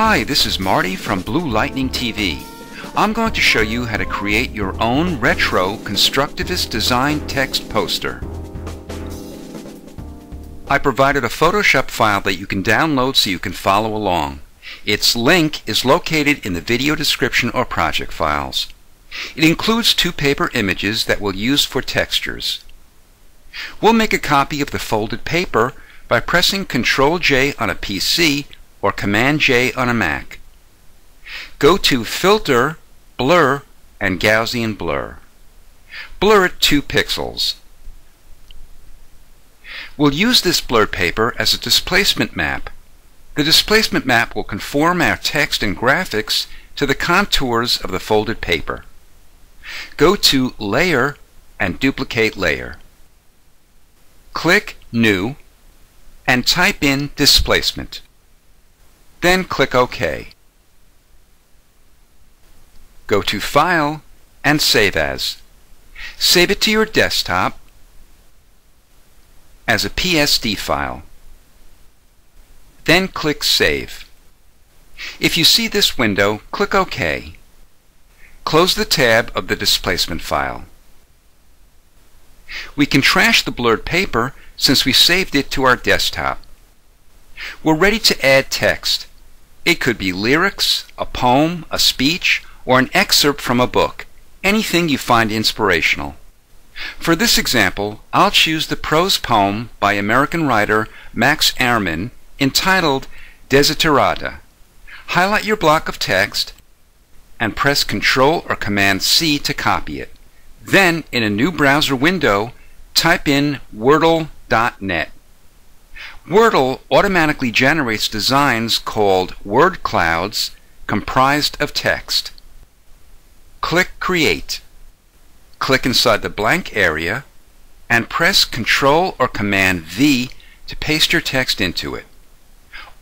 Hi, this is Marty from Blue Lightning TV. I'm going to show you how to create your own retro constructivist design text poster. I provided a Photoshop file that you can download so you can follow along. Its link is located in the video description or project files. It includes two paper images that we'll use for textures. We'll make a copy of the folded paper by pressing Ctrl J on a PC or Command J on a Mac. Go to Filter, Blur, and Gaussian Blur. Blur it 2 pixels. We'll use this blurred paper as a displacement map. The displacement map will conform our text and graphics to the contours of the folded paper. Go to Layer and Duplicate Layer. Click New and type in Displacement. Then click OK. Go to File and Save As. Save it to your desktop as a PSD file. Then click Save. If you see this window, click OK. Close the tab of the displacement file. We can trash the blurred paper since we saved it to our desktop. We're ready to add text. It could be lyrics, a poem, a speech, or an excerpt from a book, anything you find inspirational. For this example, I'll choose the prose poem by American writer Max Ehrmann entitled Desiderata. Highlight your block of text and press Ctrl or Command C to copy it. Then, in a new browser window, type in Wordle.net. Wordle automatically generates designs called word clouds comprised of text. Click Create. Click inside the blank area and press Ctrl or Command V to paste your text into it.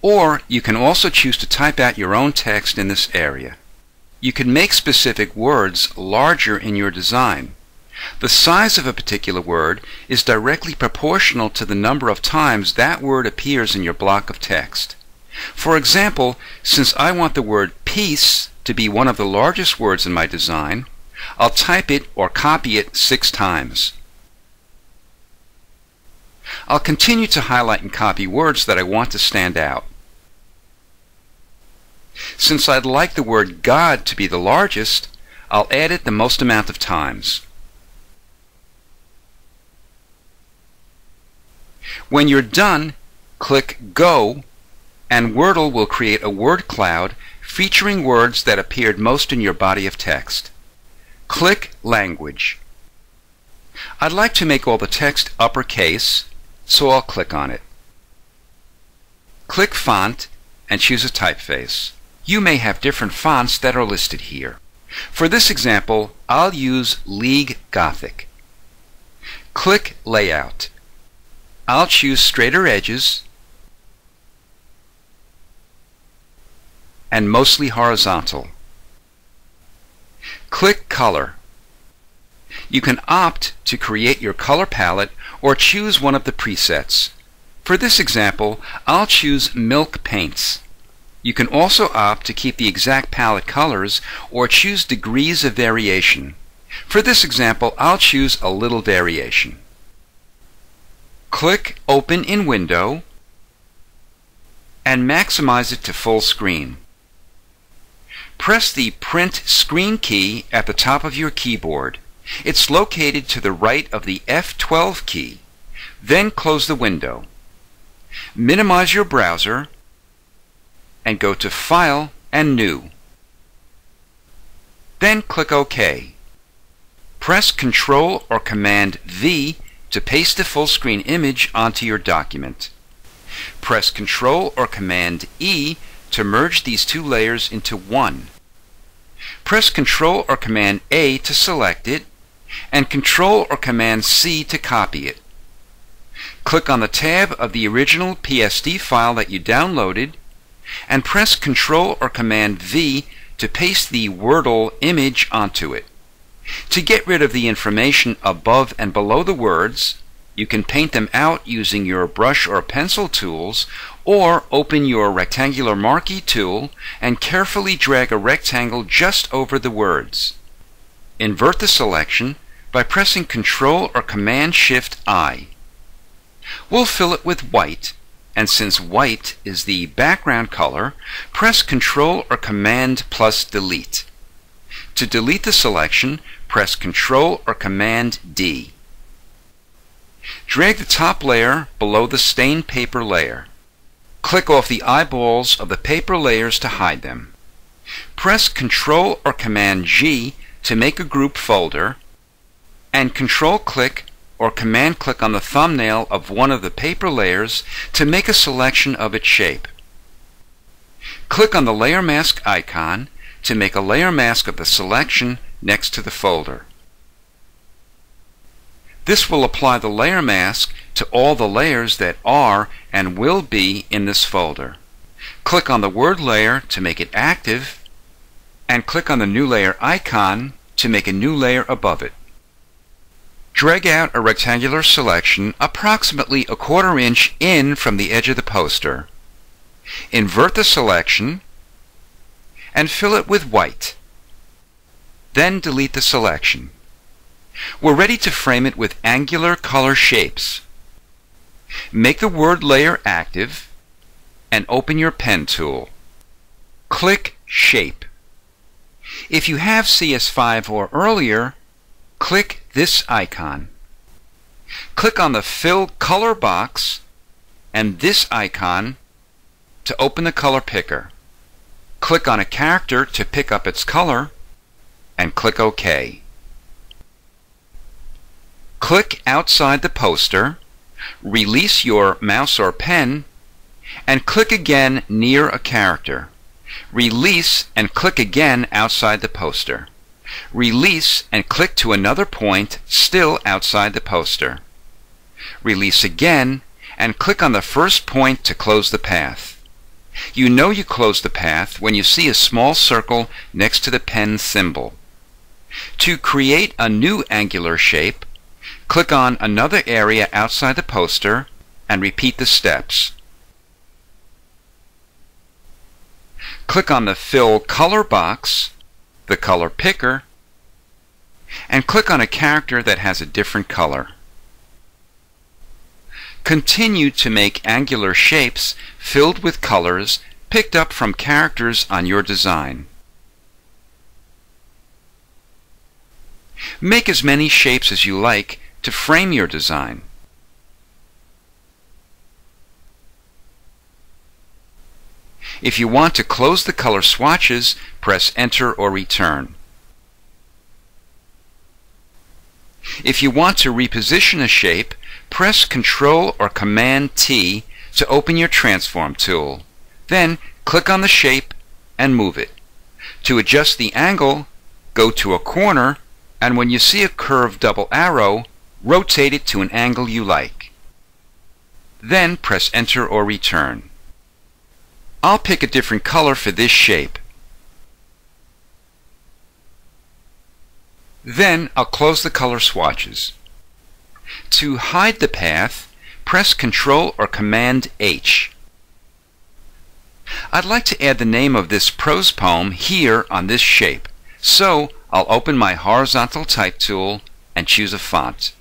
Or you can also choose to type out your own text in this area. You can make specific words larger in your design. The size of a particular word is directly proportional to the number of times that word appears in your block of text. For example, since I want the word peace to be one of the largest words in my design, I'll type it or copy it six times. I'll continue to highlight and copy words that I want to stand out. Since I'd like the word God to be the largest, I'll add it the most amount of times. When you're done, click Go and Wordle will create a word cloud featuring words that appeared most in your body of text. Click Language. I'd like to make all the text uppercase, so I'll click on it. Click Font and choose a typeface. You may have different fonts that are listed here. For this example, I'll use League Gothic. Click Layout. I'll choose straighter edges and mostly horizontal. Click Color. You can opt to create your color palette or choose one of the presets. For this example, I'll choose Milk Paints. You can also opt to keep the exact palette colors or choose degrees of variation. For this example, I'll choose a little variation. Click Open in Window and maximize it to full screen. Press the Print Screen key at the top of your keyboard. It's located to the right of the F12 key. Then close the window. Minimize your browser and go to File and New. Then click OK. Press Ctrl or Command V to paste the full screen image onto your document. Press Ctrl or Command E to merge these two layers into one. Press Ctrl or Command A to select it, and Ctrl or Command C to copy it. Click on the tab of the original PSD file that you downloaded, and press Ctrl or Command V to paste the Wordle image onto it. To get rid of the information above and below the words, You can paint them out using your brush or pencil tools, or open your rectangular marquee tool and carefully drag a rectangle just over the words. Invert the selection by pressing Ctrl or Command Shift I. We'll fill it with white, and since white is the background color, press Ctrl or Command plus Delete. To delete the selection, press Ctrl or Command D. Drag the top layer below the stained paper layer. Click off the eyeballs of the paper layers to hide them. Press Ctrl or Command G to make a group folder, and Ctrl click or Command click on the thumbnail of one of the paper layers to make a selection of its shape. Click on the Layer Mask icon to make a layer mask of the selection next to the folder. This will apply the layer mask to all the layers that are and will be in this folder. Click on the Word layer to make it active, and click on the New Layer icon to make a new layer above it. Drag out a rectangular selection approximately a quarter inch in from the edge of the poster. Invert the selection and fill it with white. Then delete the selection. We're ready to frame it with angular color shapes. Make the word layer active and open your pen tool. Click Shape. If you have CS5 or earlier, click this icon. Click on the Fill Color box and this icon to open the color picker. Click on a character to pick up its color and click OK. Click outside the poster, release your mouse or pen, and click again near a character. Release and click again outside the poster. Release and click to another point still outside the poster. Release again and click on the first point to close the path. You know you close the path when you see a small circle next to the pen symbol. To create a new angular shape, Click on another area outside the poster and repeat the steps. Click on the Fill Color box, the color picker, and click on a character that has a different color. Continue to make angular shapes filled with colors picked up from characters on your design. Make as many shapes as you like to frame your design. If you want to close the color swatches, press Enter or Return. If you want to reposition a shape, press Ctrl or Command T to open your Transform tool. Then click on the shape and move it. To adjust the angle, go to a corner, and when you see a curved double arrow, Rotate it to an angle you like. Then press Enter or Return. I'll pick a different color for this shape. Then I'll close the color swatches. To hide the path, press Ctrl or Command H. I'd like to add the name of this prose poem here on this shape, so I'll open my horizontal type tool and choose a font.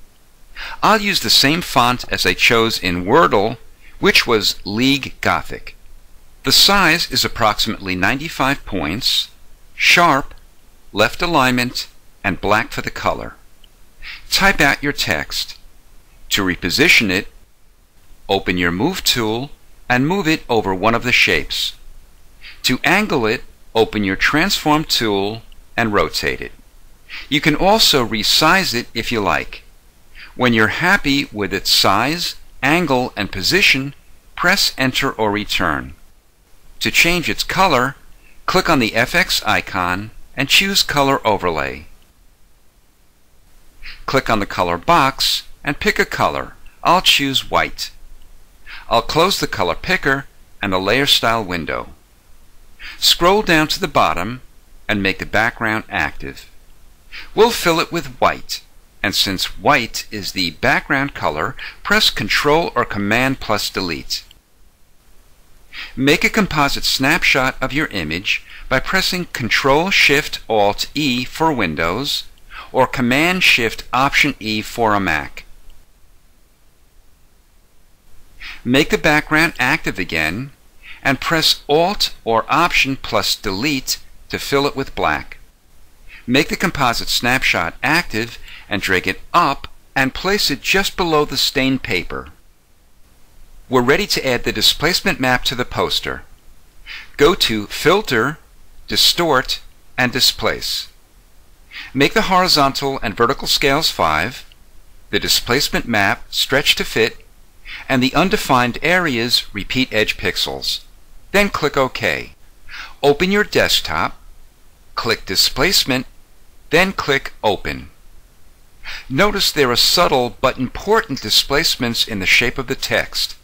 I'll use the same font as I chose in Wordle, which was League Gothic. The size is approximately 95 points, sharp, left alignment, and black for the color. Type out your text. To reposition it, open your Move tool and move it over one of the shapes. To angle it, open your Transform tool and rotate it. You can also resize it if you like. When you're happy with its size, angle, and position, press Enter or Return. To change its color, click on the FX icon and choose Color Overlay. Click on the color box and pick a color. I'll choose white. I'll close the color picker and the layer style window. Scroll down to the bottom and make the background active. We'll fill it with white and since white is the background color, press Ctrl or Command plus Delete. Make a composite snapshot of your image by pressing Ctrl Shift Alt E for Windows or Command Shift Option E for a Mac. Make the background active again and press Alt or Option plus Delete to fill it with black. Make the composite snapshot active and drag it up and place it just below the stained paper. We're ready to add the displacement map to the poster. Go to Filter, Distort, and Displace. Make the horizontal and vertical scales 5, the displacement map stretch to fit, and the undefined areas repeat edge pixels. Then click OK. Open your desktop, click Displacement, then click Open. Notice there are subtle but important displacements in the shape of the text.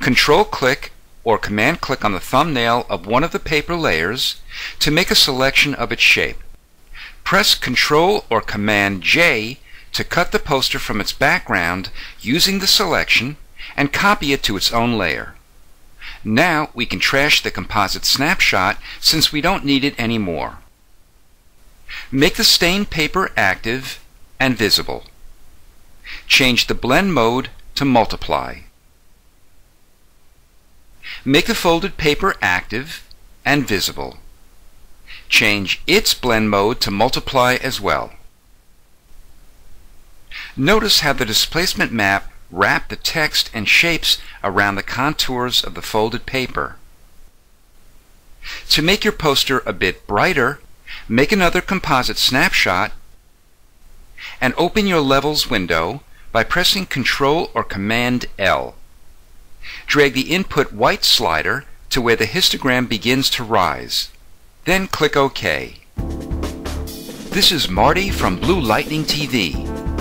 Control-click or Command-click on the thumbnail of one of the paper layers to make a selection of its shape. Press Control or Command-J to cut the poster from its background using the selection and copy it to its own layer. Now we can trash the composite snapshot since we don't need it anymore. Make the stained paper active and visible. Change the blend mode to multiply. Make the folded paper active and visible. Change its blend mode to multiply as well. Notice how the displacement map wrapped the text and shapes around the contours of the folded paper. To make your poster a bit brighter, make another composite snapshot and open your levels window by pressing Ctrl or Command L. Drag the input white slider to where the histogram begins to rise. Then click OK. This is Marty from Blue Lightning TV.